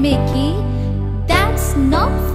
Mickey, that's not